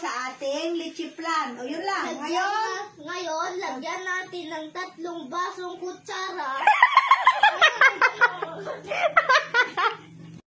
sa ating lichiplan. O yun lang. Lagyan Ngayon, ngayon, lagyan natin ng tatlong basong kutsara